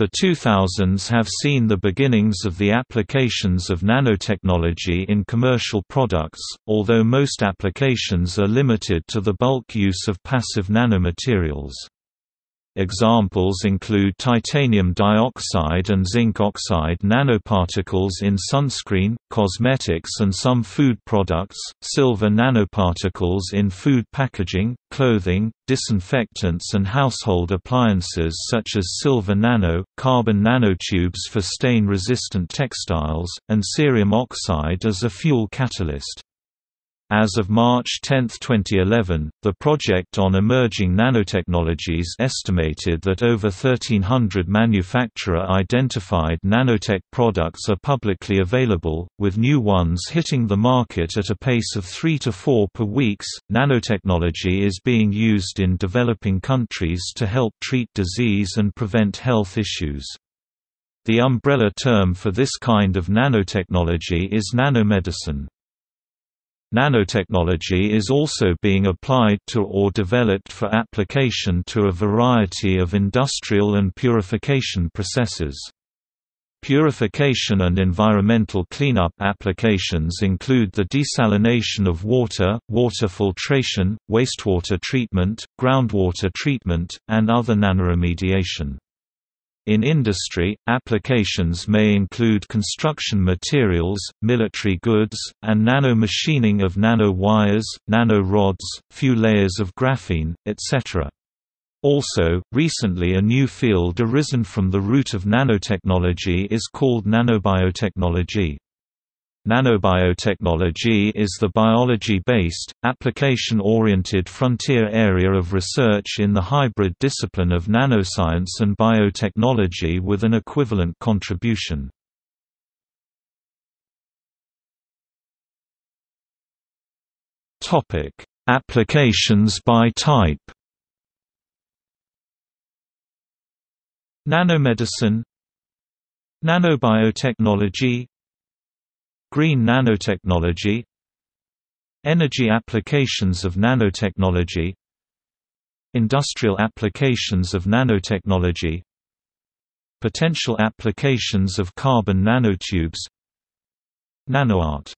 The 2000s have seen the beginnings of the applications of nanotechnology in commercial products, although most applications are limited to the bulk use of passive nanomaterials. Examples include titanium dioxide and zinc oxide nanoparticles in sunscreen, cosmetics and some food products, silver nanoparticles in food packaging, clothing, disinfectants and household appliances such as silver nano, carbon nanotubes for stain-resistant textiles, and cerium oxide as a fuel catalyst. As of March 10, 2011, the Project on Emerging Nanotechnologies estimated that over 1,300 manufacturer-identified nanotech products are publicly available, with new ones hitting the market at a pace of 3 to 4 per weeks. Nanotechnology is being used in developing countries to help treat disease and prevent health issues. The umbrella term for this kind of nanotechnology is nanomedicine. Nanotechnology is also being applied to or developed for application to a variety of industrial and purification processes. Purification and environmental cleanup applications include the desalination of water, water filtration, wastewater treatment, groundwater treatment, and other nanoremediation. In industry, applications may include construction materials, military goods, and nano-machining of nano-wires, nano-rods, few layers of graphene, etc. Also, recently a new field arisen from the root of nanotechnology is called nanobiotechnology. Nanobiotechnology is the biology-based, application-oriented frontier area of research in the hybrid discipline of nanoscience and biotechnology with an equivalent contribution. Applications by type. Nanomedicine. Nanobiotechnology Green nanotechnology Energy applications of nanotechnology Industrial applications of nanotechnology Potential applications of carbon nanotubes Nanoart